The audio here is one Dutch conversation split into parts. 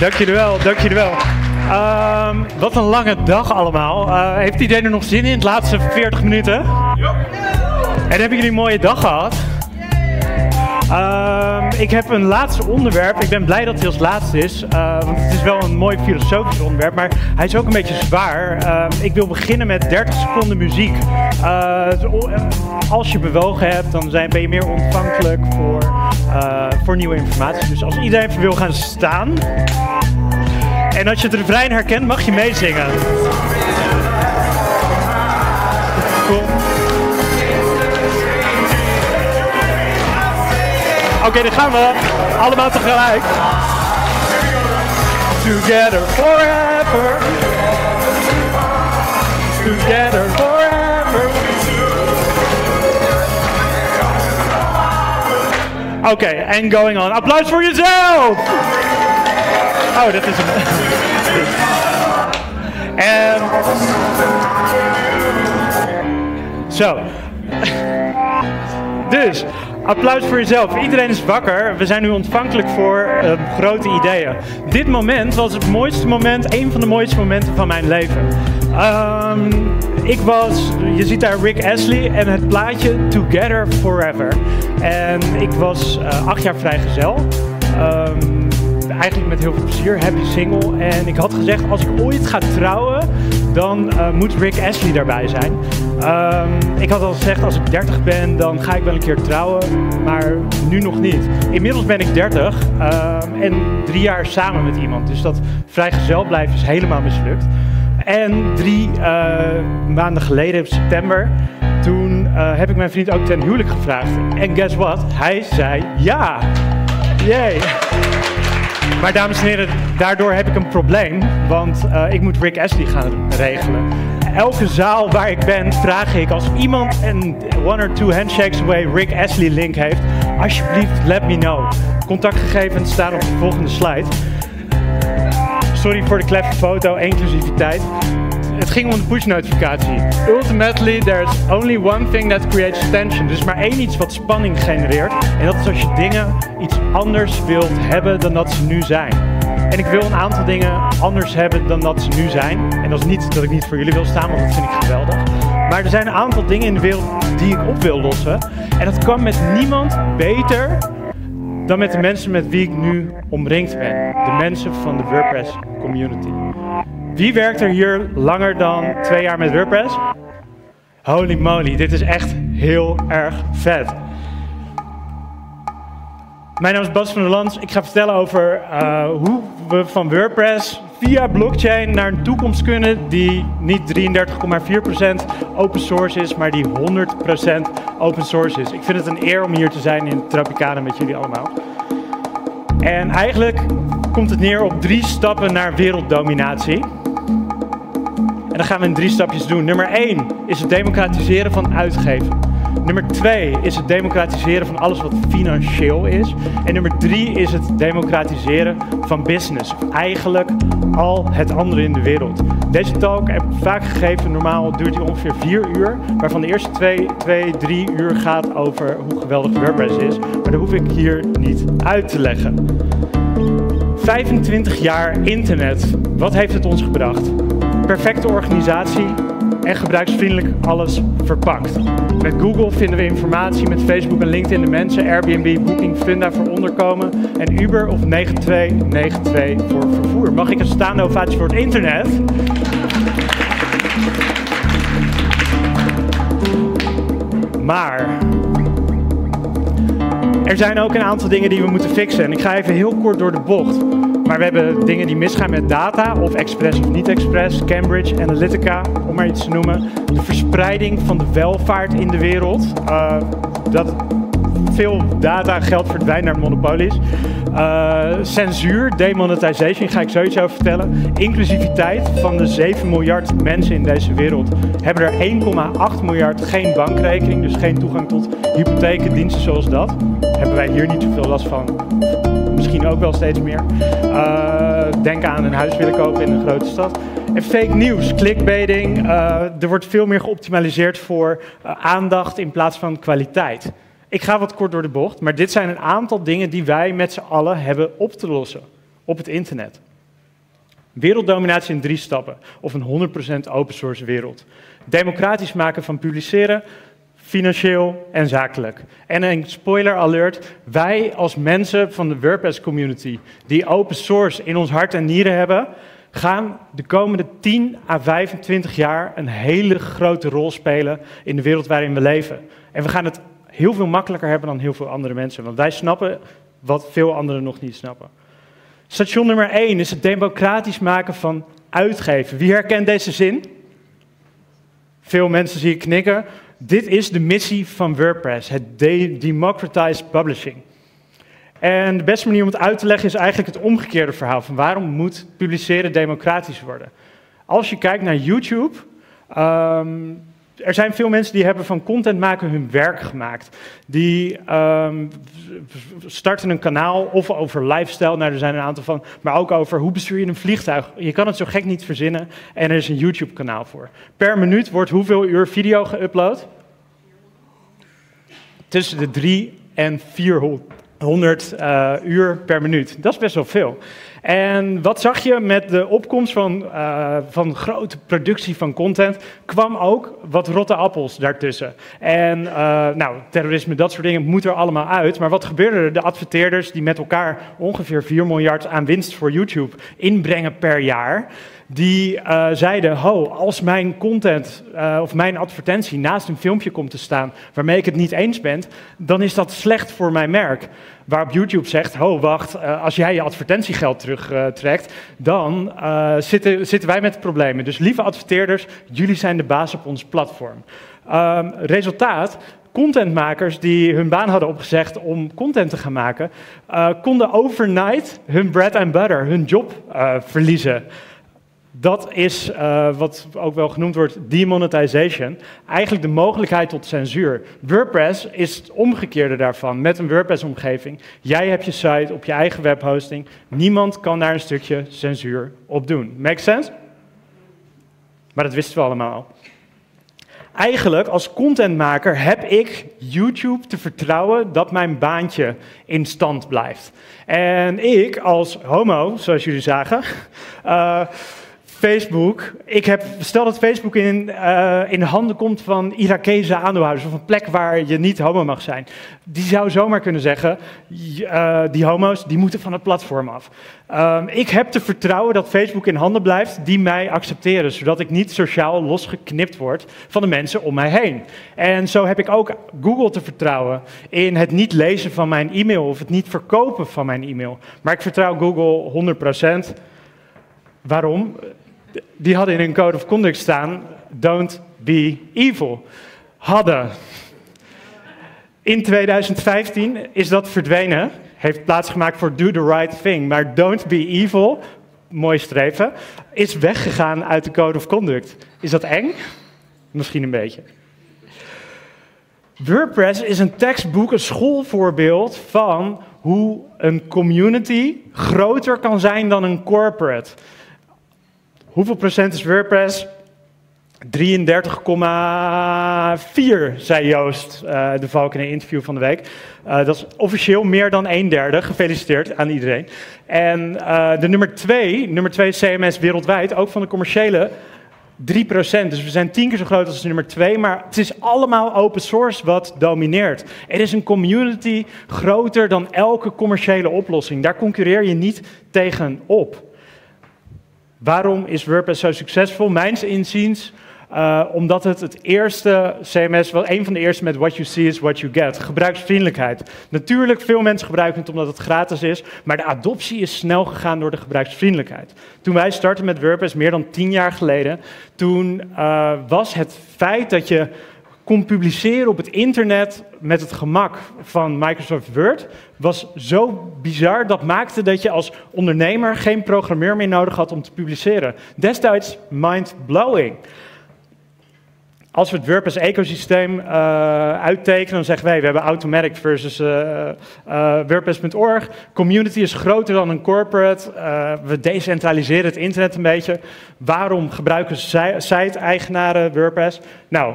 Dank jullie wel, dank jullie wel. Ehm, wat een lange dag allemaal. Uh, heeft iedereen er nog zin in, de laatste 40 minuten? Ja. En hebben jullie een mooie dag gehad? Um, ik heb een laatste onderwerp. Ik ben blij dat hij als laatste is. Want het is wel een mooi filosofisch onderwerp. Maar hij is ook een beetje zwaar. Uh, ik wil beginnen met 30 seconden muziek. Uh, als je bewogen hebt, dan zijn, ben je meer ontvankelijk voor, voor nieuwe informatie. Dus als iedereen even wil gaan staan. En als je het refrein herkent, mag je meezingen. Oké, okay, dan gaan we. Allemaal tegelijk. Together forever. Together forever. Oké, okay, and going on. Applaus voor jezelf! Oh, dat is een... en... Zo. dus, Applaus voor jezelf. Iedereen is wakker. We zijn nu ontvankelijk voor uh, grote ideeën. Dit moment was het mooiste moment, een van de mooiste momenten van mijn leven. Um, ik was, je ziet daar Rick Astley en het plaatje Together Forever. En ik was uh, acht jaar vrijgezel. Um, eigenlijk met heel veel plezier, happy single. En ik had gezegd, als ik ooit ga trouwen, dan uh, moet Rick Ashley daarbij zijn. Um, ik had al gezegd, als ik 30 ben, dan ga ik wel een keer trouwen, maar nu nog niet. Inmiddels ben ik 30 um, en drie jaar samen met iemand. Dus dat vrijgezel blijven is helemaal mislukt. En drie uh, maanden geleden, in september, toen uh, heb ik mijn vriend ook ten huwelijk gevraagd. En guess what? Hij zei ja. Yay. Maar dames en heren, daardoor heb ik een probleem, want uh, ik moet Rick Astley gaan regelen. Elke zaal waar ik ben, vraag ik als iemand een one or two handshakes away Rick Astley link heeft, alsjeblieft let me know. Contactgegevens staan op de volgende slide. Sorry voor de kleffe foto, inclusiviteit. Het ging om de push-notificatie. Ultimately, there's only one thing that creates tension. Dus maar één iets wat spanning genereert. En dat is als je dingen iets anders wilt hebben dan dat ze nu zijn. En ik wil een aantal dingen anders hebben dan dat ze nu zijn. En dat is niet dat ik niet voor jullie wil staan, want dat vind ik geweldig. Maar er zijn een aantal dingen in de wereld die ik op wil lossen. En dat kan met niemand beter dan met de mensen met wie ik nu omringd ben. De mensen van de WordPress community. Wie werkt er hier langer dan twee jaar met WordPress? Holy moly, dit is echt heel erg vet. Mijn naam is Bas van der Lans. Ik ga vertellen over uh, hoe we van WordPress via blockchain naar een toekomst kunnen die niet 33,4% open source is, maar die 100% open source is. Ik vind het een eer om hier te zijn in Tropicana met jullie allemaal. En eigenlijk komt het neer op drie stappen naar werelddominatie. En dan gaan we in drie stapjes doen. Nummer 1 is het democratiseren van uitgeven. Nummer 2 is het democratiseren van alles wat financieel is. En nummer 3 is het democratiseren van business. Eigenlijk al het andere in de wereld. Deze talk heb ik vaak gegeven. Normaal duurt die ongeveer 4 uur. Waarvan de eerste 2, 2 3 uur gaat over hoe geweldig WordPress is. Maar dat hoef ik hier niet uit te leggen. 25 jaar internet. Wat heeft het ons gebracht? Perfecte organisatie en gebruiksvriendelijk alles verpakt. Met Google vinden we informatie, met Facebook en LinkedIn de mensen, Airbnb, Booking, Funda voor onderkomen en Uber of 9292 voor vervoer. Mag ik een staande ovatie voor het internet? Maar er zijn ook een aantal dingen die we moeten fixen. En ik ga even heel kort door de bocht. Maar we hebben dingen die misgaan met data, of express of niet express, Cambridge Analytica, om maar iets te noemen. De verspreiding van de welvaart in de wereld. Uh, dat veel data geld verdwijnt naar monopolies. Uh, censuur, demonetization, ga ik zoiets over vertellen. Inclusiviteit van de 7 miljard mensen in deze wereld hebben er 1,8 miljard geen bankrekening, dus geen toegang tot hypotheken, diensten zoals dat. Hebben wij hier niet zoveel last van misschien ook wel steeds meer. Uh, denk aan een huis willen kopen in een grote stad. En fake news, clickbaiting. Uh, er wordt veel meer geoptimaliseerd voor aandacht in plaats van kwaliteit. Ik ga wat kort door de bocht, maar dit zijn een aantal dingen die wij met z'n allen hebben op te lossen op het internet. Werelddominatie in drie stappen, of een 100% open source wereld. Democratisch maken van publiceren, financieel en zakelijk. En een spoiler alert, wij als mensen van de WordPress community die open source in ons hart en nieren hebben, gaan de komende 10 à 25 jaar een hele grote rol spelen in de wereld waarin we leven. En we gaan het heel veel makkelijker hebben dan heel veel andere mensen, want wij snappen wat veel anderen nog niet snappen. Station nummer 1 is het democratisch maken van uitgeven. Wie herkent deze zin? Veel mensen zie ik knikken. Dit is de missie van WordPress, het democratize publishing. En de beste manier om het uit te leggen is eigenlijk het omgekeerde verhaal van waarom moet publiceren democratisch worden. Als je kijkt naar YouTube, um, er zijn veel mensen die hebben van content maken hun werk gemaakt. Die um, starten een kanaal of over lifestyle, nou er zijn een aantal van, maar ook over hoe bestuur je een vliegtuig. Je kan het zo gek niet verzinnen en er is een YouTube kanaal voor. Per minuut wordt hoeveel uur video geüpload? Tussen de 3 en 400 uh, uur per minuut. Dat is best wel veel. En wat zag je met de opkomst van, uh, van grote productie van content, kwam ook wat rotte appels daartussen. En uh, nou, terrorisme, dat soort dingen moet er allemaal uit. Maar wat gebeurde er? De adverteerders die met elkaar ongeveer 4 miljard aan winst voor YouTube inbrengen per jaar, die uh, zeiden: Ho, als mijn content of mijn advertentie naast een filmpje komt te staan waarmee ik het niet eens ben, dan is dat slecht voor mijn merk. Waarop YouTube zegt: Ho, wacht, uh, als jij je advertentiegeld terugtrekt, dan zitten, zitten wij met problemen. Dus lieve adverteerders, jullie zijn de baas op ons platform. Um, resultaat: contentmakers die hun baan hadden opgezegd om content te gaan maken, konden overnight hun bread and butter, hun job verliezen. Dat is uh, wat ook wel genoemd wordt demonetization. Eigenlijk de mogelijkheid tot censuur. WordPress is het omgekeerde daarvan. Met een WordPress-omgeving. Jij hebt je site op je eigen webhosting. Niemand kan daar een stukje censuur op doen. Make sense? Maar dat wisten we allemaal. Eigenlijk als contentmaker heb ik YouTube te vertrouwen dat mijn baantje in stand blijft. En ik als homo, zoals jullie zagen. Uh, Facebook. Ik heb, stel dat Facebook in, uh, in de handen komt van Irakese aandeelhouders, of een plek waar je niet homo mag zijn. Die zou zomaar kunnen zeggen, uh, die homo's, die moeten van het platform af. Um, ik heb te vertrouwen dat Facebook in handen blijft die mij accepteren, zodat ik niet sociaal losgeknipt word van de mensen om mij heen. En zo heb ik ook Google te vertrouwen in het niet lezen van mijn e-mail of het niet verkopen van mijn e-mail. Maar ik vertrouw Google 100%. Waarom? Die hadden in hun code of conduct staan, don't be evil. Hadden. In 2015 is dat verdwenen, heeft plaatsgemaakt voor do the right thing. Maar don't be evil, mooi streven, is weggegaan uit de code of conduct. Is dat eng? Misschien een beetje. WordPress is een tekstboek, een schoolvoorbeeld van hoe een community groter kan zijn dan een corporate. Hoeveel procent is WordPress? 33,4, zei Joost uh, de Valk in een interview van de week. Uh, dat is officieel meer dan een derde. Gefeliciteerd aan iedereen. En uh, de nummer 2, nummer 2 CMS wereldwijd, ook van de commerciële, 3 procent. Dus we zijn tien keer zo groot als de nummer 2, maar het is allemaal open source wat domineert. Er is een community groter dan elke commerciële oplossing. Daar concurreer je niet tegen op. Waarom is WordPress zo succesvol? Mijns inziens uh, omdat het het eerste CMS, wel een van de eerste met what you see is what you get. Gebruiksvriendelijkheid. Natuurlijk, veel mensen gebruiken het omdat het gratis is, maar de adoptie is snel gegaan door de gebruiksvriendelijkheid. Toen wij startten met WordPress, meer dan tien jaar geleden, toen uh, was het feit dat je kon publiceren op het internet met het gemak van Microsoft Word, was zo bizar. Dat maakte dat je als ondernemer geen programmeur meer nodig had om te publiceren. Destijds mind-blowing. Als we het WordPress-ecosysteem uh, uittekenen, dan zeggen wij, we hebben Automatic versus uh, uh, WordPress.org. Community is groter dan een corporate. we decentraliseren het internet een beetje. Waarom gebruiken site-eigenaren WordPress? Nou,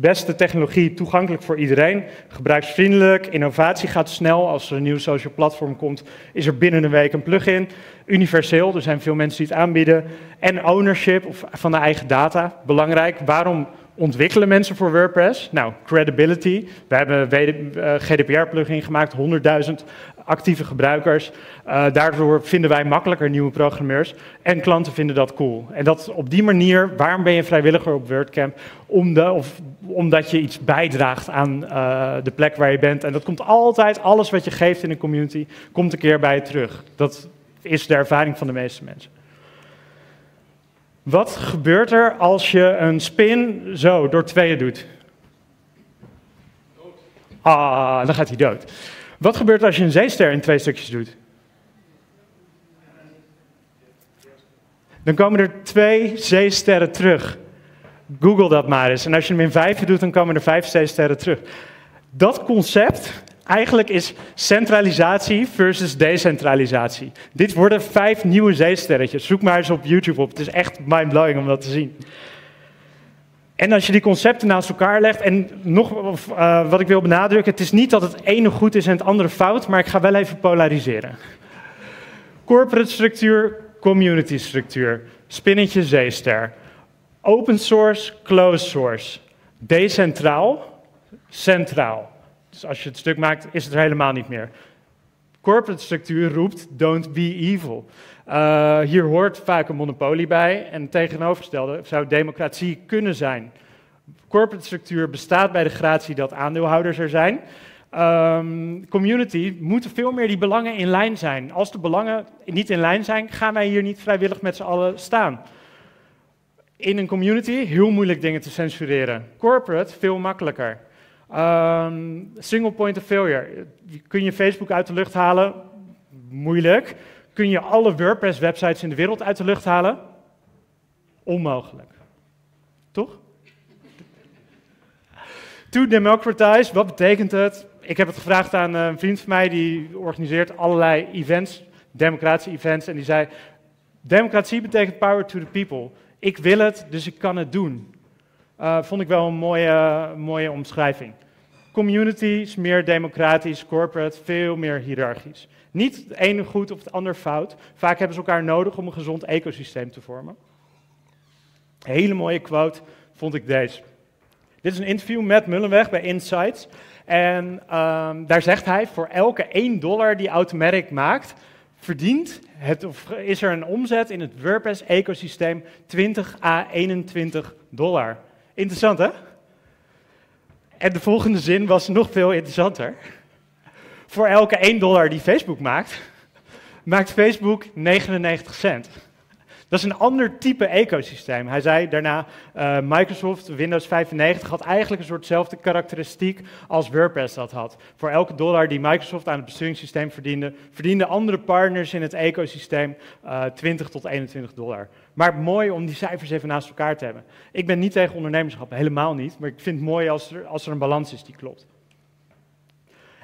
Beste technologie, toegankelijk voor iedereen, gebruiksvriendelijk, innovatie gaat snel. Als er een nieuw social platform komt, is er binnen een week een plugin. Universeel, er zijn veel mensen die het aanbieden. En ownership van de eigen data, belangrijk. Waarom ontwikkelen mensen voor WordPress? Nou, credibility. We hebben een eh, GDPR-plugin gemaakt, 100.000 actieve gebruikers. Uh, daardoor vinden wij makkelijker nieuwe programmeurs. En klanten vinden dat cool. En dat op die manier, waarom ben je vrijwilliger op WordCamp? Omdat, of, omdat je iets bijdraagt aan uh, de plek waar je bent. En dat komt altijd, alles wat je geeft in een community, komt een keer bij je terug. Dat is de ervaring van de meeste mensen. Wat gebeurt er als je een spin zo door tweeën doet? Ah, dan gaat hij dood. Wat gebeurt er als je een zeester in twee stukjes doet? Dan komen er twee zeesterren terug. Google dat maar eens. En als je hem in vijf doet, dan komen er vijf zeesterren terug. Dat concept eigenlijk is centralisatie versus decentralisatie. Dit worden vijf nieuwe zeesterretjes. Zoek maar eens op YouTube op. Het is echt mind-blowing om dat te zien. En als je die concepten naast elkaar legt, en nog uh, wat ik wil benadrukken, het is niet dat het ene goed is en het andere fout, maar ik ga wel even polariseren. Corporate structuur, community structuur, spinnetje zeester. Open source, closed source. Decentraal, centraal. Dus als je het stuk maakt, is het er helemaal niet meer. Corporate structuur roept, don't be evil. Uh, hier hoort vaak een monopolie bij en het tegenovergestelde zou democratie kunnen zijn. Corporate structuur bestaat bij de gratie dat aandeelhouders er zijn. Um, community moeten veel meer die belangen in lijn zijn. Als de belangen niet in lijn zijn, gaan wij hier niet vrijwillig met z'n allen staan. In een community heel moeilijk dingen te censureren. Corporate veel makkelijker. Um, single point of failure. Kun je Facebook uit de lucht halen? Moeilijk. Kun je alle WordPress-websites in de wereld uit de lucht halen? Onmogelijk. Toch? To democratize, wat betekent het? Ik heb het gevraagd aan een vriend van mij die organiseert allerlei events, democratische events, en die zei: Democratie betekent power to the people. Ik wil het, dus ik kan het doen. Uh, vond ik wel een mooie, mooie omschrijving. Community is meer democratisch, corporate, veel meer hiërarchisch. Niet het ene goed of het ander fout. Vaak hebben ze elkaar nodig om een gezond ecosysteem te vormen. Hele mooie quote vond ik deze. Dit is een interview met Mullenweg bij Insights. En um, daar zegt hij, voor elke 1 dollar die Automatic maakt, verdient het, of is er een omzet in het WordPress-ecosysteem 20 à 21 dollar. Interessant, hè? En de volgende zin was nog veel interessanter. Voor elke 1 dollar die Facebook maakt, maakt Facebook 99 cent. Dat is een ander type ecosysteem. Hij zei daarna, uh, Microsoft Windows 95 had eigenlijk een soortzelfde karakteristiek als WordPress dat had. Voor elke dollar die Microsoft aan het besturingssysteem verdiende, verdienden andere partners in het ecosysteem uh, eh, 20 tot 21 dollar. Maar mooi om die cijfers even naast elkaar te hebben. Ik ben niet tegen ondernemerschap, helemaal niet. Maar ik vind het mooi als als er een balans is die klopt.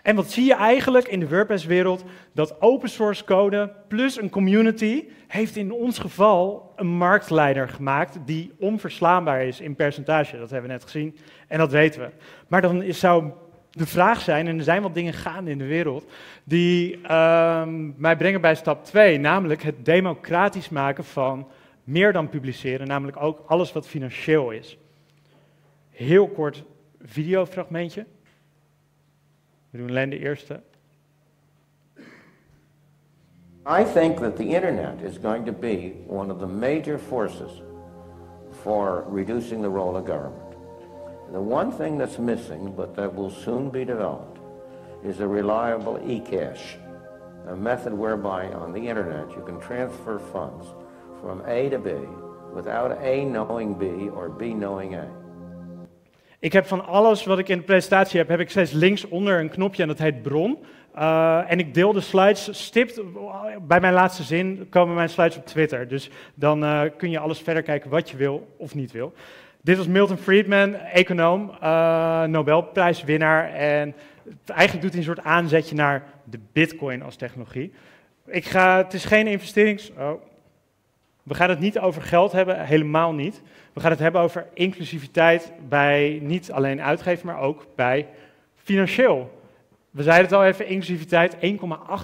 En wat zie je eigenlijk in de WordPress-wereld? Dat open source code plus een community heeft in ons geval een marktleider gemaakt die onverslaanbaar is in percentage. Dat hebben we net gezien en dat weten we. Maar dan is, zou de vraag zijn, en er zijn wat dingen gaande in de wereld, die uh, mij brengen bij stap 2, namelijk het democratisch maken van meer dan publiceren, namelijk ook alles wat financieel is. Heel kort videofragmentje. I think that the internet is going to be one of the major forces for reducing the role of government. The one thing that's missing, but that will soon be developed, is a reliable e-cash, a method whereby on the internet you can transfer funds from A to B without A knowing B or B knowing A. Ik heb van alles wat ik in de presentatie heb, heb ik steeds linksonder een knopje en dat heet bron. Uh, en ik deel de slides stipt. Bij mijn laatste zin komen mijn slides op Twitter. Dus dan uh, kun je alles verder kijken wat je wil of niet wil. Dit was Milton Friedman, econoom, uh, Nobelprijswinnaar. En eigenlijk doet hij een soort aanzetje naar de bitcoin als technologie. Ik ga, het is geen investerings... Oh, We gaan het niet over geld hebben, helemaal niet. We gaan het hebben over inclusiviteit bij niet alleen uitgeven, maar ook bij financieel. We zeiden het al even, inclusiviteit, 1,8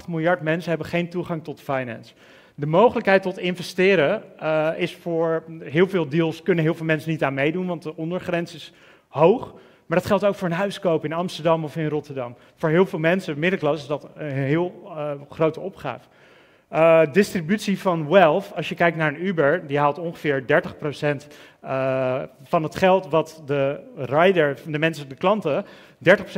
miljard mensen hebben geen toegang tot finance. De mogelijkheid tot investeren uh, is voor heel veel deals, kunnen heel veel mensen niet aan meedoen, want de ondergrens is hoog. Maar dat geldt ook voor een huis kopen in Amsterdam of in Rotterdam. Voor heel veel mensen, middenklasse, is dat een heel uh, grote opgave. Uh, distributie van wealth, als je kijkt naar een Uber, die haalt ongeveer 30% uh, van het geld wat de rider, de mensen, de klanten, 30%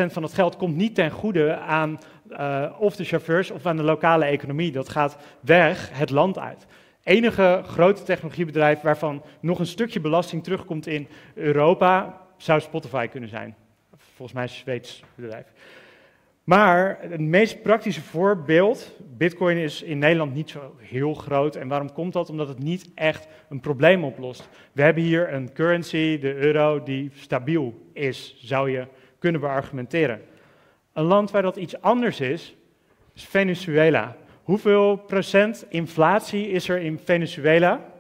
van het geld komt niet ten goede aan uh, of de chauffeurs of aan de lokale economie. Dat gaat weg het land uit. Enige grote technologiebedrijf waarvan nog een stukje belasting terugkomt in Europa, zou Spotify kunnen zijn. Volgens mij een Zweeds bedrijf. Maar het meest praktische voorbeeld, Bitcoin is in Nederland niet zo heel groot. En waarom komt dat? Omdat het niet echt een probleem oplost. We hebben hier een currency, de euro, die stabiel is, zou je kunnen beargumenteren. Een land waar dat iets anders is, is Venezuela. Hoeveel procent inflatie is er in Venezuela?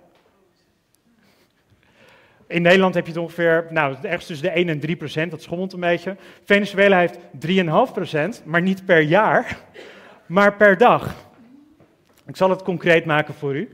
In Nederland heb je het ongeveer, nou, ergens tussen de 1 en 3 procent, dat schommelt een beetje. Venezuela heeft 3,5 procent, maar niet per jaar, maar per dag. Ik zal het concreet maken voor u.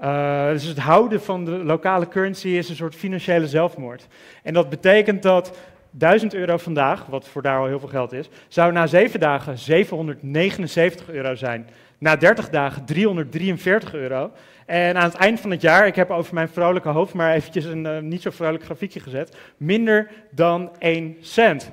Uh, dus het houden van de lokale currency is een soort financiële zelfmoord. En dat betekent dat 1000 euro vandaag, wat voor daar al heel veel geld is, zou na 7 dagen 779 euro zijn. Na 30 dagen 343 euro. En aan het eind van het jaar, ik heb over mijn vrolijke hoofd maar eventjes een uh, niet zo vrolijk grafiekje gezet, minder dan 1 cent.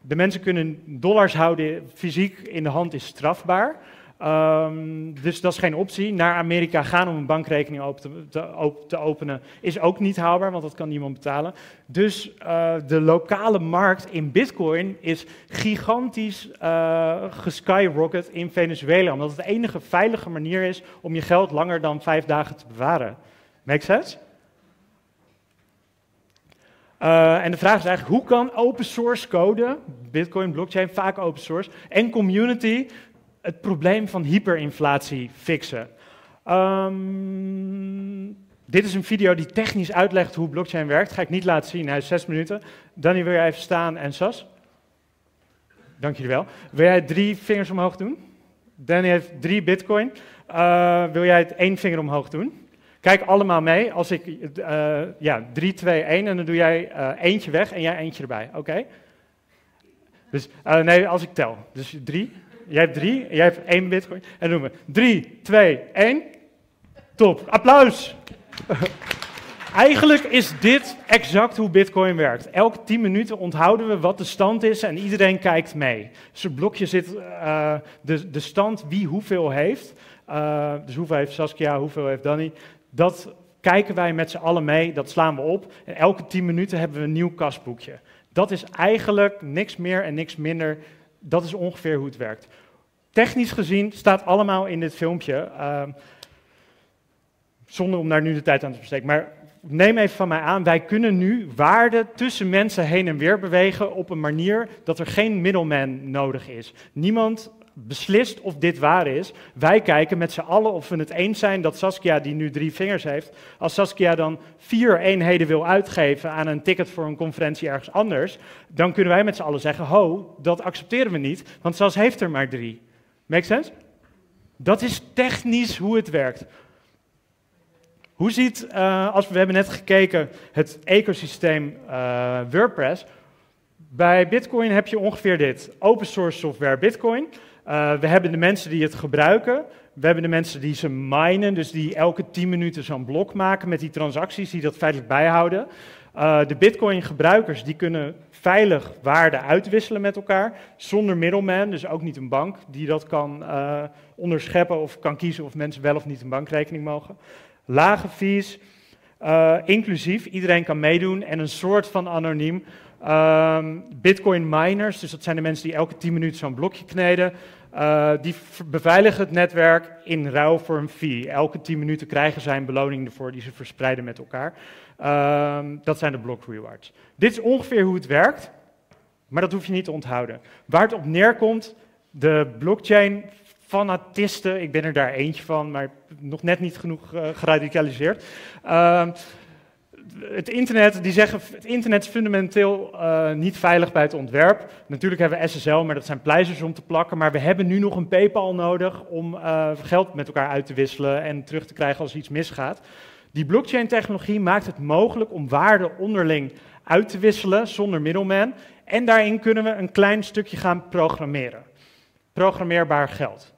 De mensen kunnen dollars houden fysiek in de hand is strafbaar. Um, dus dat is geen optie. Naar Amerika gaan om een bankrekening open te, openen is ook niet haalbaar, want dat kan niemand betalen. Dus uh, de lokale markt in Bitcoin is gigantisch uh, geskyrocket in Venezuela, omdat het de enige veilige manier is om je geld langer dan vijf dagen te bewaren. Make sense? Uh, en de vraag is eigenlijk, hoe kan open source code, Bitcoin, blockchain, vaak open source, en community het probleem van hyperinflatie fixen. Um, dit is een video die technisch uitlegt hoe blockchain werkt. Ga ik niet laten zien, hij is zes minuten. Danny, wil jij even staan en Sas? Dank jullie wel. Wil jij drie vingers omhoog doen? Danny heeft drie bitcoin. Uh, wil jij het één vinger omhoog doen? Kijk allemaal mee. Als ik, uh, ja, 3, 2, 1 en dan doe jij uh, eentje weg en jij eentje erbij. Oké? Dus, nee, als ik tel. Dus drie, Jij hebt drie, jij hebt één bitcoin. En doen we drie, twee, één. Top. Applaus. Eigenlijk is dit exact hoe Bitcoin werkt. Elke 10 minuten onthouden we wat de stand is en iedereen kijkt mee. Dus blokje zit uh, de, de stand wie hoeveel heeft. Uh, dus hoeveel heeft Saskia, hoeveel heeft Danny. Dat kijken wij met z'n allen mee, dat slaan we op. En elke 10 minuten hebben we een nieuw kasboekje. Dat is eigenlijk niks meer en niks minder dat is ongeveer hoe het werkt. Technisch gezien staat allemaal in dit filmpje, uh, zonder om daar nu de tijd aan te besteden. Maar neem even van mij aan, wij kunnen nu waarden tussen mensen heen en weer bewegen op een manier dat er geen middleman nodig is. Niemand beslist of dit waar is. Wij kijken met z'n allen of we het eens zijn dat Saskia, die nu drie vingers heeft, als Saskia dan vier eenheden wil uitgeven aan een ticket voor een conferentie ergens anders, dan kunnen wij met z'n allen zeggen, ho, dat accepteren we niet, want Sas heeft er maar drie. Make sense? Dat is technisch hoe het werkt. Hoe ziet, uh, als we, hebben net gekeken, het ecosysteem uh, WordPress. Bij Bitcoin heb je ongeveer dit. Open source software Bitcoin. Uh, we hebben de mensen die het gebruiken. We hebben de mensen die ze minen, dus die elke 10 minuten zo'n blok maken met die transacties, die dat feitelijk bijhouden. Uh, de Bitcoin-gebruikers die kunnen veilig waarde uitwisselen met elkaar, zonder middleman, dus ook niet een bank die dat kan uh, onderscheppen of kan kiezen of mensen wel of niet een bankrekening mogen. Lage fees, inclusief, iedereen kan meedoen en een soort van anoniem. Um, Bitcoin miners, dus dat zijn de mensen die elke 10 minuten zo'n blokje kneden, uh, die beveiligen het netwerk in ruil voor een fee. Elke 10 minuten krijgen zij een beloning ervoor die ze verspreiden met elkaar. Uh, dat zijn de block rewards. Dit is ongeveer hoe het werkt, maar dat hoef je niet te onthouden. Waar het op neerkomt, de blockchain fanatisten. Ik ben er daar eentje van, maar nog net niet genoeg uh, geradicaliseerd. Het internet, die zeggen het internet is fundamenteel uh, niet veilig bij het ontwerp. Natuurlijk hebben we SSL, maar dat zijn pleisters om te plakken. Maar we hebben nu nog een PayPal nodig om uh, geld met elkaar uit te wisselen en terug te krijgen als iets misgaat. Die blockchain-technologie maakt het mogelijk om waarde onderling uit te wisselen zonder middelman. En daarin kunnen we een klein stukje gaan programmeren. Programmeerbaar geld.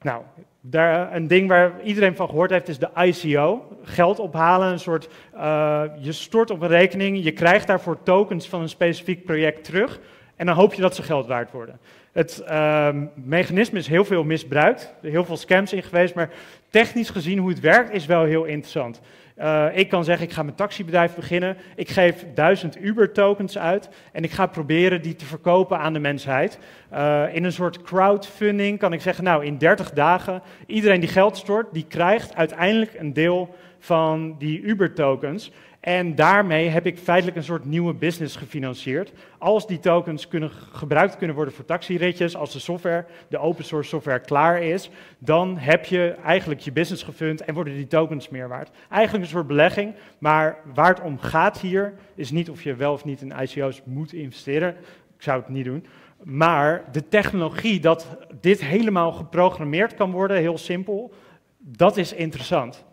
Nou, daar, een ding waar iedereen van gehoord heeft is de ICO. Geld ophalen, een soort, uh, je stort op een rekening, je krijgt daarvoor tokens van een specifiek project terug. En dan hoop je dat ze geld waard worden. Het uh, mechanisme is heel veel misbruikt, er heel veel scams in geweest, maar technisch gezien hoe het werkt is wel heel interessant. Uh, ik kan zeggen, ik ga mijn taxibedrijf beginnen. Ik geef duizend Uber-tokens uit en ik ga proberen die te verkopen aan de mensheid. Uh, in een soort crowdfunding kan ik zeggen, nou, in 30 dagen, iedereen die geld stort, die krijgt uiteindelijk een deel van die Uber-tokens. En daarmee heb ik feitelijk een soort nieuwe business gefinancierd. Als die tokens kunnen, gebruikt kunnen worden voor taxiritjes, als de software, de open source software klaar is, dan heb je eigenlijk je business gefund en worden die tokens meer waard. Eigenlijk een soort belegging, maar waar het om gaat hier is niet of je wel of niet in ICO's moet investeren. Ik zou het niet doen. Maar de technologie dat dit helemaal geprogrammeerd kan worden, heel simpel, dat is interessant.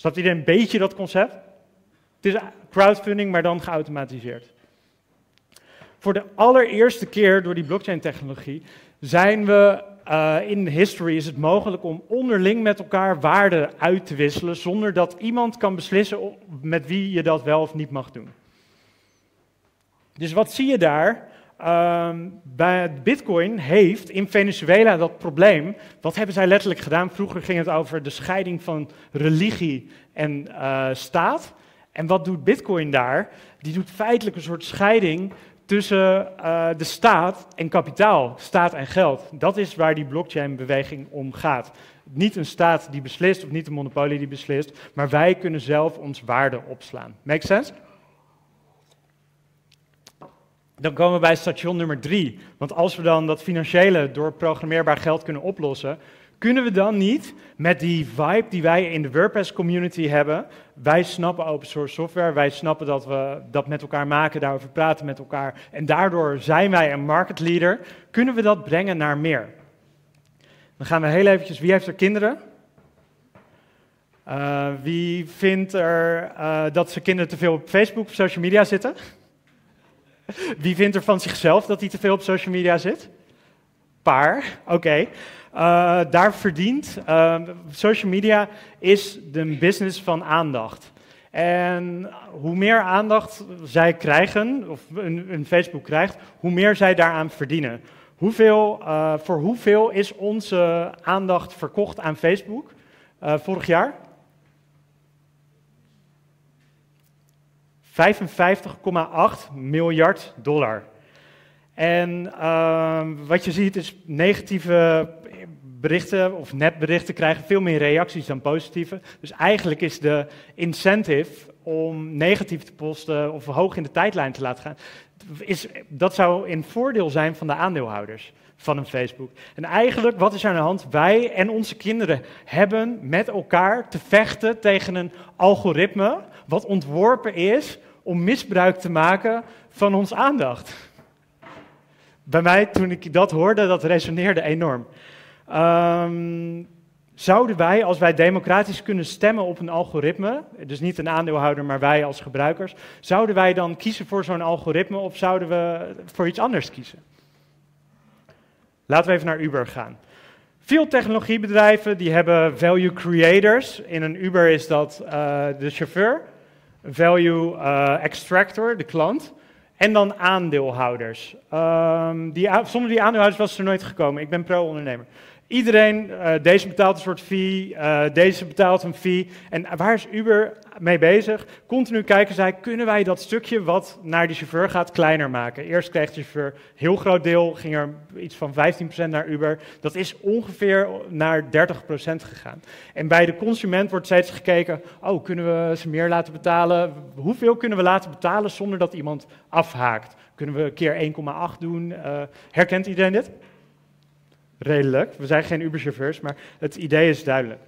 Snapt iedereen een beetje dat concept? Het is crowdfunding, maar dan geautomatiseerd. Voor de allereerste keer door die blockchain-technologie zijn we uh, in history is het mogelijk om onderling met elkaar waarden uit te wisselen zonder dat iemand kan beslissen met wie je dat wel of niet mag doen. Dus wat zie je daar? Bij Bitcoin heeft in Venezuela dat probleem. Wat hebben zij letterlijk gedaan? Vroeger ging het over de scheiding van religie en uh, staat. En wat doet Bitcoin daar? Die doet feitelijk een soort scheiding tussen uh, de staat en kapitaal, staat en geld. Dat is waar die blockchain-beweging om gaat. Niet een staat die beslist of niet een monopolie die beslist, maar wij kunnen zelf ons waarde opslaan. Make sense? Dan komen we bij station nummer drie. Want als we dan dat financiële door programmeerbaar geld kunnen oplossen, kunnen we dan niet met die vibe die wij in de WordPress community hebben, wij snappen open source software, wij snappen dat we dat met elkaar maken, daarover praten met elkaar en daardoor zijn wij een market leader, kunnen we dat brengen naar meer? Dan gaan we heel eventjes, wie heeft er kinderen? Uh, wie vindt er uh, dat zijn kinderen te veel op Facebook of social media zitten? Wie vindt er van zichzelf dat hij te veel op social media zit? Paar, oké. Uh, daar verdient, uh, social media is de business van aandacht. En hoe meer aandacht zij krijgen, of een, Facebook krijgt, hoe meer zij daaraan verdienen. Hoeveel, uh, voor hoeveel is onze aandacht verkocht aan Facebook vorig jaar? 55,8 miljard dollar. En uh, wat je ziet is negatieve berichten of netberichten krijgen veel meer reacties dan positieve. Dus eigenlijk is de incentive om negatief te posten of hoog in de tijdlijn te laten gaan, is, dat zou in voordeel zijn van de aandeelhouders van een Facebook. En eigenlijk, wat is er aan de hand? Wij en onze kinderen hebben met elkaar te vechten tegen een algoritme wat ontworpen is om misbruik te maken van ons aandacht. Bij mij, toen ik dat hoorde, dat resoneerde enorm. Um, zouden wij, als wij democratisch kunnen stemmen op een algoritme, dus niet een aandeelhouder, maar wij als gebruikers, zouden wij dan kiezen voor zo'n algoritme of zouden we voor iets anders kiezen? Laten we even naar Uber gaan. Veel technologiebedrijven die hebben value creators. In een Uber is dat uh, de chauffeur, value uh, extractor, de klant. En dan aandeelhouders. Um, die, zonder die aandeelhouders was er nooit gekomen. Ik ben pro-ondernemer. Iedereen, uh, deze betaalt een soort fee, uh, deze betaalt een fee. En waar is Uber mee bezig? Continu kijken zij, kunnen wij dat stukje wat naar die chauffeur gaat kleiner maken? Eerst kreeg de chauffeur een heel groot deel, ging er iets van 15% naar Uber. Dat is ongeveer naar 30% gegaan. En bij de consument wordt steeds gekeken, oh, kunnen we ze meer laten betalen? Hoeveel kunnen we laten betalen zonder dat iemand afhaakt? Kunnen we een keer 1,8 doen? Uh, herkent iedereen dit? Redelijk. We zijn geen Uber-chauffeurs, maar het idee is duidelijk.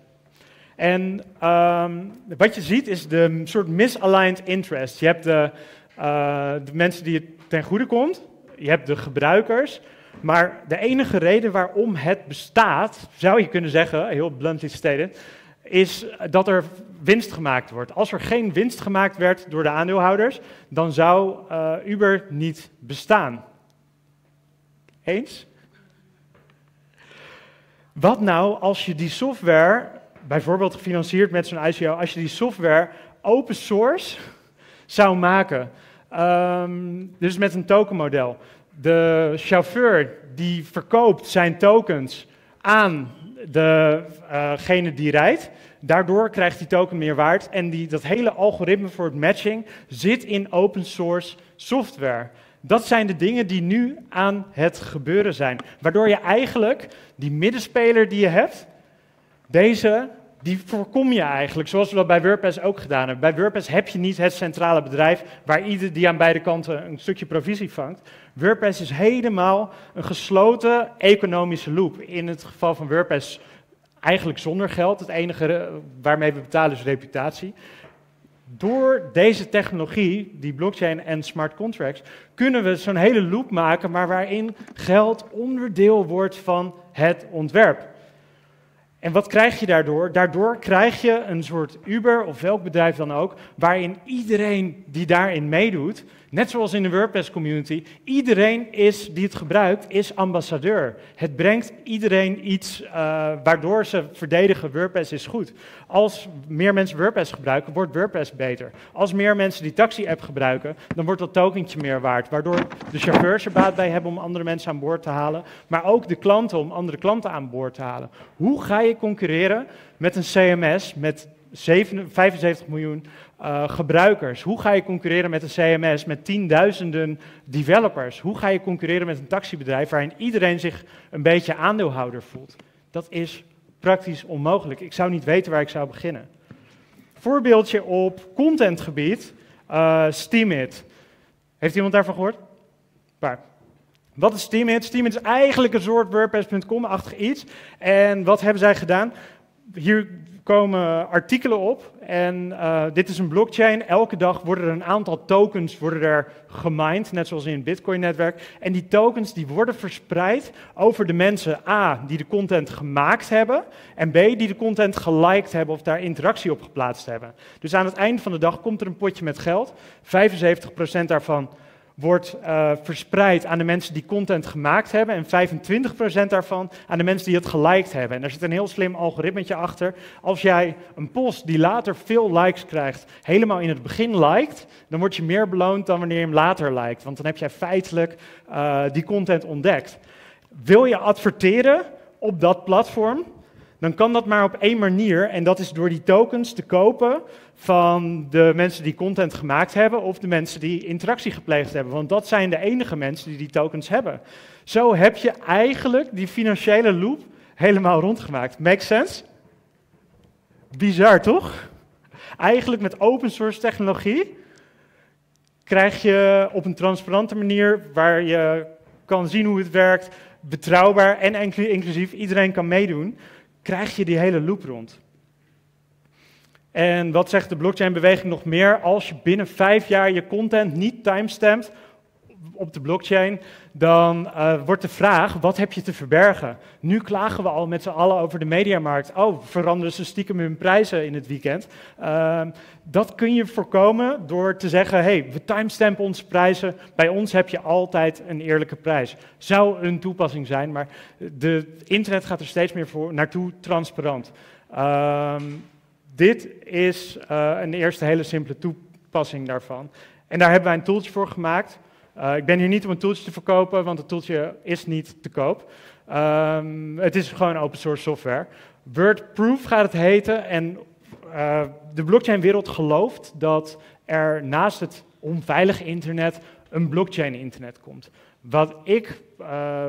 En ehm, wat je ziet is de soort misaligned interest. Je hebt de, uh, de mensen die het ten goede komt, je hebt de gebruikers, maar de enige reden waarom het bestaat, zou je kunnen zeggen, heel bluntly stated, is dat er winst gemaakt wordt. Als er geen winst gemaakt werd door de aandeelhouders, dan zou uh, Uber niet bestaan. Eens? Wat nou als je die software, bijvoorbeeld gefinancierd met zo'n ICO, als je die software open source zou maken? Um, dus met een tokenmodel. De chauffeur die verkoopt zijn tokens aan degene uh die rijdt. Daardoor krijgt die token meer waard. En die, dat hele algoritme voor het matching zit in open source software. Dat zijn de dingen die nu aan het gebeuren zijn. Waardoor je eigenlijk die middenspeler die je hebt, deze, die voorkom je eigenlijk, zoals we dat bij WordPress ook gedaan hebben. Bij WordPress heb je niet het centrale bedrijf waar ieder die aan beide kanten een stukje provisie vangt. WordPress is helemaal een gesloten economische loop. In het geval van WordPress eigenlijk zonder geld. Het enige waarmee we betalen is reputatie door deze technologie, die blockchain en smart contracts, kunnen we zo'n hele loop maken, maar waarin geld onderdeel wordt van het ontwerp. En wat krijg je daardoor? Daardoor krijg je een soort Uber of welk bedrijf dan ook, waarin iedereen die daarin meedoet, net zoals in de WordPress community, iedereen is, die het gebruikt, is ambassadeur. Het brengt iedereen iets uh, waardoor ze verdedigen WordPress is goed. Als meer mensen WordPress gebruiken, wordt WordPress beter. Als meer mensen die taxi-app gebruiken, dan wordt dat tokentje meer waard, waardoor de chauffeurs er baat bij hebben om andere mensen aan boord te halen, maar ook de klanten om andere klanten aan boord te halen. Hoe ga je concurreren met een CMS met 75 miljoen uh, gebruikers? Hoe ga je concurreren met een CMS met tienduizenden developers? Hoe ga je concurreren met een taxibedrijf waarin iedereen zich een beetje aandeelhouder voelt? Dat is praktisch onmogelijk. Ik zou niet weten waar ik zou beginnen. Voorbeeldje op contentgebied, uh, Steamit. Heeft iemand daarvan gehoord? Waar? Wat is Steamit? Steamit is eigenlijk een soort WordPress.com-achtig iets. En wat hebben zij gedaan? Hier komen artikelen op en uh, dit is een blockchain. Elke dag worden er een aantal tokens worden er gemined, net zoals in het Bitcoin-netwerk. En die tokens die worden verspreid over de mensen A, die de content gemaakt hebben, en B, die de content geliked hebben of daar interactie op geplaatst hebben. Dus aan het eind van de dag komt er een potje met geld. 75% daarvan wordt uh, verspreid aan de mensen die content gemaakt hebben en 25% daarvan aan de mensen die het geliked hebben. En daar zit een heel slim algoritmetje achter. Als jij een post die later veel likes krijgt, helemaal in het begin liked, dan word je meer beloond dan wanneer je hem later liked. Want dan heb jij feitelijk uh, die content ontdekt. Wil je adverteren op dat platform, dan kan dat maar op één manier. En dat is door die tokens te kopen van de mensen die content gemaakt hebben of de mensen die interactie gepleegd hebben. Want dat zijn de enige mensen die die tokens hebben. Zo heb je eigenlijk die financiële loop helemaal rondgemaakt. Make sense? Bizar toch? Eigenlijk met open source technologie krijg je op een transparante manier waar je kan zien hoe het werkt, betrouwbaar en inclusief, iedereen kan meedoen, krijg je die hele loop rond. En wat zegt de blockchain-beweging nog meer? Als je binnen vijf jaar je content niet timestampt op de blockchain, dan uh, wordt de vraag, wat heb je te verbergen? Nu klagen we al met z'n allen over de mediamarkt. Oh, veranderen ze stiekem hun prijzen in het weekend? Uh, dat kun je voorkomen door te zeggen, hey, we timestampen onze prijzen. Bij ons heb je altijd een eerlijke prijs. Zou een toepassing zijn, maar de internet gaat er steeds meer voor, naartoe transparant. Uh, dit is uh, een eerste hele simpele toepassing daarvan. En daar hebben wij een tooltje voor gemaakt. Uh, ik ben hier niet om een tooltje te verkopen, want het tooltje is niet te koop. Um, het is gewoon open source software. WordProof gaat het heten. En uh, de blockchain-wereld gelooft dat er naast het onveilige internet een blockchain-internet komt. Wat ik uh,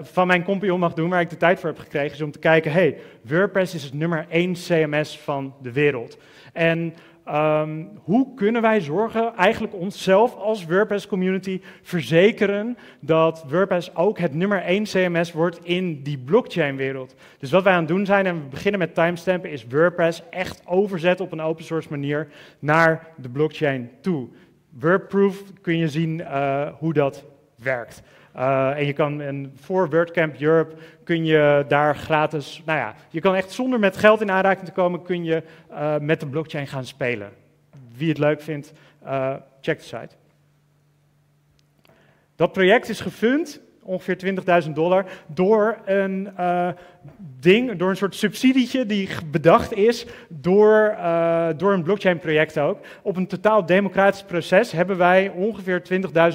van mijn compagnon mag doen, waar ik de tijd voor heb gekregen, is om te kijken, hey, WordPress is het nummer één CMS van de wereld. En Ehm, hoe kunnen wij zorgen, eigenlijk onszelf als WordPress community verzekeren dat WordPress ook het nummer 1 CMS wordt in die blockchain wereld. Dus wat wij aan het doen zijn, en we beginnen met timestampen, is WordPress echt overzetten op een open source manier naar de blockchain toe. WordProof kun je zien uh, hoe dat werkt. Uh, en je kan en voor WordCamp Europe kun je daar gratis, nou ja, je kan echt zonder met geld in aanraking te komen, kun je uh, met de blockchain gaan spelen. Wie het leuk vindt, uh, check de site. Dat project is gefund ongeveer 20.000 dollar, door een uh, ding, door een soort subsidietje die bedacht is door, uh, door een blockchain project ook. Op een totaal democratisch proces hebben wij ongeveer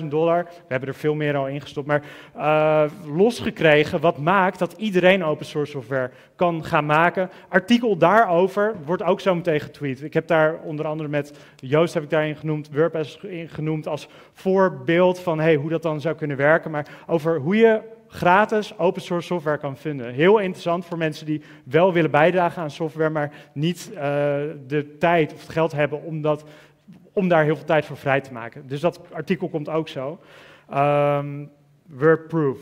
20.000 dollar, we hebben er veel meer al ingestopt, maar uh, losgekregen wat maakt dat iedereen open source software kan gaan maken. Artikel daarover wordt ook zo meteen getweet. Ik heb daar onder andere met Joost heb ik daarin genoemd, WordPress genoemd als voorbeeld van hey, hoe dat dan zou kunnen werken, maar over hoe je gratis open source software kan vinden. Heel interessant voor mensen die wel willen bijdragen aan software, maar niet uh, de tijd of het geld hebben om, dat, om daar heel veel tijd voor vrij te maken. Dus dat artikel komt ook zo. Um, WordProof.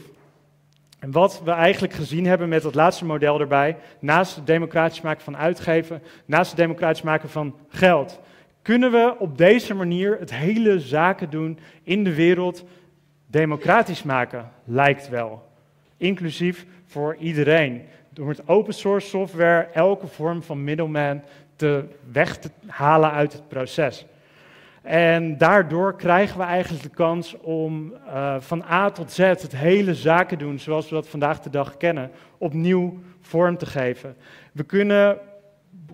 En wat we eigenlijk gezien hebben met dat laatste model erbij, naast het democratisch maken van uitgeven, naast het democratisch maken van geld, kunnen we op deze manier het hele zaken doen in de wereld democratisch maken, lijkt wel. Inclusief voor iedereen. Door met open source software elke vorm van middleman te weg te halen uit het proces. En daardoor krijgen we eigenlijk de kans om uh, van A tot Z het hele zaken doen zoals we dat vandaag de dag kennen, opnieuw vorm te geven. We kunnen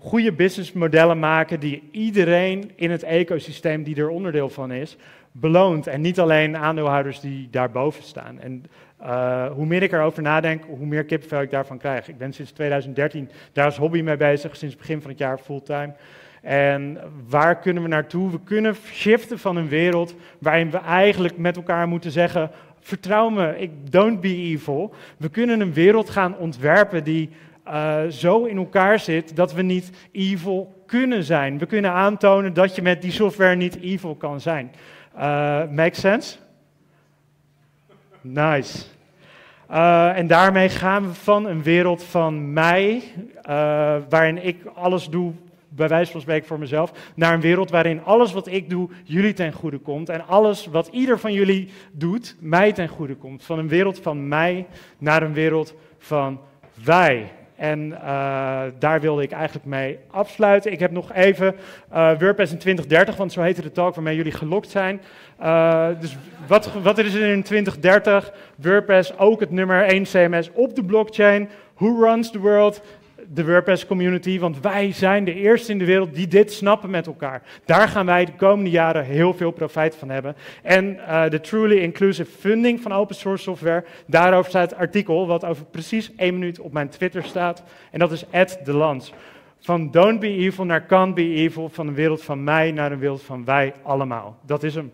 goede businessmodellen maken die iedereen in het ecosysteem die er onderdeel van is, beloont. En niet alleen aandeelhouders die daarboven staan. En uh, hoe meer ik erover nadenk, hoe meer kippenvel ik daarvan krijg. Ik ben sinds 2013 daar als hobby mee bezig, sinds begin van het jaar fulltime. En waar kunnen we naartoe? We kunnen shiften van een wereld waarin we eigenlijk met elkaar moeten zeggen: vertrouw me, ik don't be evil. We kunnen een wereld gaan ontwerpen die uh, zo in elkaar zit dat we niet evil kunnen zijn. We kunnen aantonen dat je met die software niet evil kan zijn. Uh, make sense? Nice. Uh, en daarmee gaan we van een wereld van mij, uh, waarin ik alles doe, bij wijze van spreken voor mezelf, naar een wereld waarin alles wat ik doe jullie ten goede komt. En alles wat ieder van jullie doet, mij ten goede komt. Van een wereld van mij naar een wereld van wij. En uh, daar wilde ik eigenlijk mee afsluiten. Ik heb nog even uh, WordPress in 2030, want zo heette de talk waarmee jullie gelokt zijn. Uh, dus wat, wat is er in 2030? WordPress ook het nummer 1 CMS op de blockchain. Who runs the world? De WordPress community, want wij zijn de eerste in de wereld die dit snappen met elkaar. Daar gaan wij de komende jaren heel veel profijt van hebben. En uh, de Truly Inclusive Funding van open source software, daarover staat het artikel, wat over precies één minuut op mijn Twitter staat. En dat is at the Lans. Van don't be evil naar can't be evil, van een wereld van mij naar een wereld van wij allemaal. Dat is hem.